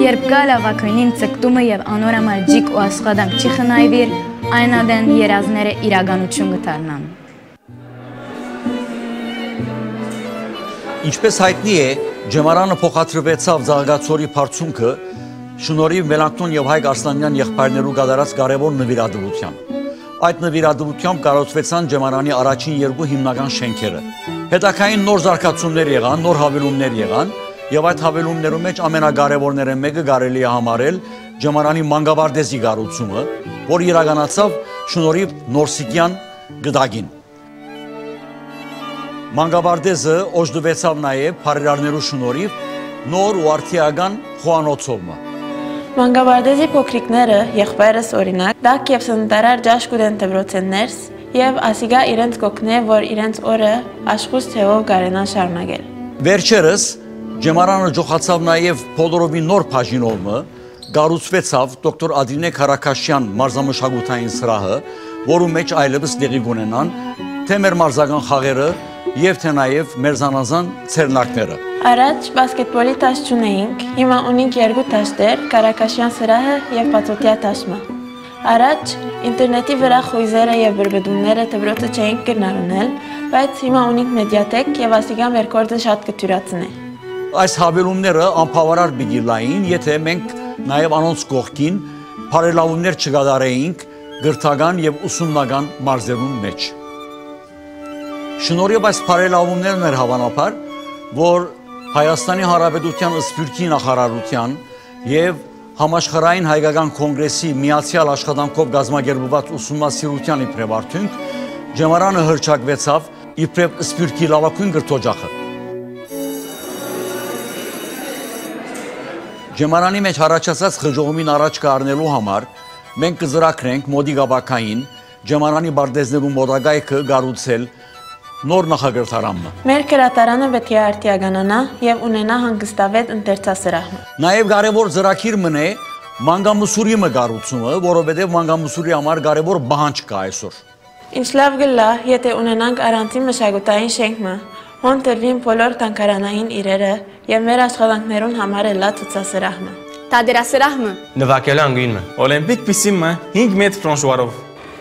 Երբ կա լավակույնին ցկտումը եւ անոր համար ջիկ ու աշխատանք չի խնայվիր, այն ադեն երազները իրականություն կդառնան։ Ինչպես հայտնի է, Ջեմարանը փոխադրվեցավ Զարգացորի բարձունքը շնորհիվ Մելանքտոն եւ Հայկ Արսլանյան եղբայրներու գդարած կարևոր նվիրատվության։ Այդ նվիրատվությամբ կարողացվեցան Ջեմարանի առաջին երկու հիմնական շենքերը։ Հետակային նոր զարգացումներ եղան, նոր հավելումներ եղան, եւ այդ հավելումներու մեջ ամենակարևորները մեկը կարելի է համարել Ջեմարանի մանգավարդեզի կառուցումը, որ իրականացավ շնորհիվ Նորսիկյան գդագին։ Մանգավարդեզը օժդվեցավ նաև բարերարներու շնորհիվ նոր ու արդիական խոանոցովը։ Մանգավարդեզի փոքրիկները եղբայրս օրինակ դակ եւ սնտարար ջաշ կուդեն դբրոցեններս եւ ասիգա իրենց կոգնե որ իրենց օրը աշխուս թեով կարենան շարունակել։ Վերջերս Ջեմարանը ջոխացավ նաև Փոդորովի նոր բաժինովը, գառուցվեցավ դոկտոր Ադրինե Խարակաշյան մարզամշակութային սրահը, որու մեջ այլևս դեղի կունենան թե մեր մարզական խաղերը եւ թե նաեւ մեր զանազան ցերնակները։ Առաջ բասկետբոլի տաշ չունեինք, հիմա ունենք երկու տաշտեր՝ Կարակաշյան սրահը եւ Պացոտիա տաշմը։ Առաջ ինտերնետի վրա խույզերը եւ բրբդումները դպրոցը չէինք գնարունել, բայց հիմա ունենք մեդիաթեք եւ ասիգա մեր կորձը շատ կթյուրացնե։ Այս հավելումները անբավարար պիտի լային, եթե մենք նաեւ անոնց կողքին բարելավումներ չկատարեինք գրթական եւ ուսումնական մարզերուն մեջ։ Շնորհիվ այս բարելավումներն էր հավանաբար, որ Հայաստանի Հանրապետության Սփյուռքի նախարարության եւ համաշխարհային հայկական կոնգրեսի միացյալ աշխատանքով գազմագերբված ուսումնասիրության իբրև արդյունք Ջեմարանը հրճակվեցավ իբրև Սփյուռքի լավագույն գրթօջախը։ Ջեմարանի մեջ առաջացած խժողումին առաջ կառնելու համար մենք կզրակրենք մոդի գաբակային Ջեմարանի բարդեզներու մոդագայքը գառուցել նոր նախագծարանը։ Մեր գրատարանը պետք է արտիականանա եւ ունենա հանգստավետ ընթերցասրահ։ Նաեւ կարևոր ծրագիր մնե մանգամուսուրի մգարուցումը, որովհետեւ մանգամուսուրի համար կարևոր բանջ կա այսօր։ Ինչ լավ գլա, եթե ունենանք առանցին մշակութային շենքը, հոն տրվին բոլոր տանկարանային իրերը եւ մեր աշխատանքներուն համար էլա ցուցասրահը։ Տադերասրահը նվակել անգույնը։ Օլիմպիկ պիսիմը 5 մետր ֆրանշուարով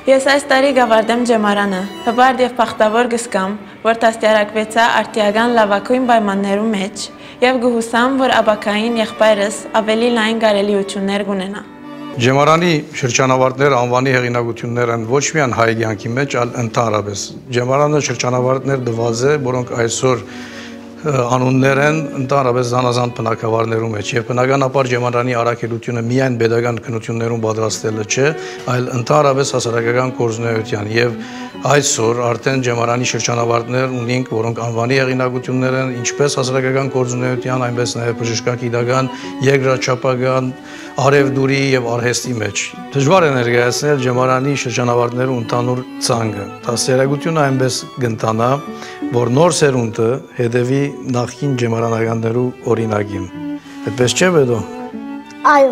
Ես այս տարի գավարդեմ ջեմարանը, հբարդ եւ պախտավոր գսկամ, որ տաստիարակվեցա արտիական լավակույն պայմաններու մեջ եւ գուհուսամ, որ աբակային եղբայրս ավելի լայն կարելիություններ կունենա։ Ջեմարանի շրջանավարտներ անվանի հեղինակություններ են ոչ միայն հայ կյանքի մեջ, այլ ընդհանրապես։ Ջեմարանը շրջանավարտներ դված է, որոնք այսօր անուններ են ընդհանրապես զանազան բնակավարներում մեջ եւ բնականաբար Ջեմարանի արակելությունը միայն pedagogan քննություններում պատրաստելը չէ, այլ ընդհանրապես հասարակական կորզունեության եւ այսօր արդեն Ջեմարանի շրջանավարտներ ունենք, որոնք անվանի հեղինակություններ են ինչպես հասարակական կորզունեության, այնպես նաեւ բժշկագիտական, երկրաչափական, արևդուրի եւ արհեստի մեջ։ Դժվար է ներկայացնել Ջեմարանի շրջանավարտներու ընդհանուր ցանկը։ Դասերագությունը այնպես կընթանա, որ նոր սերունդը հետևի նախին ջեմարանականներու օրինակին։ Այդպես չէ՞ բեդո։ Այո։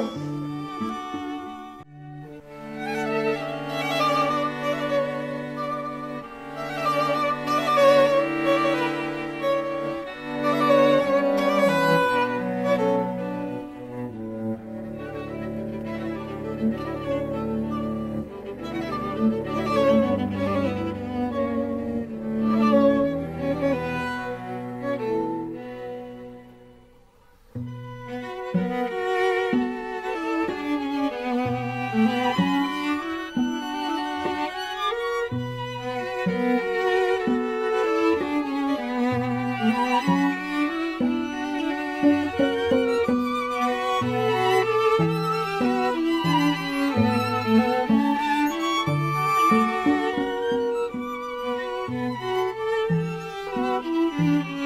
Mm-hmm.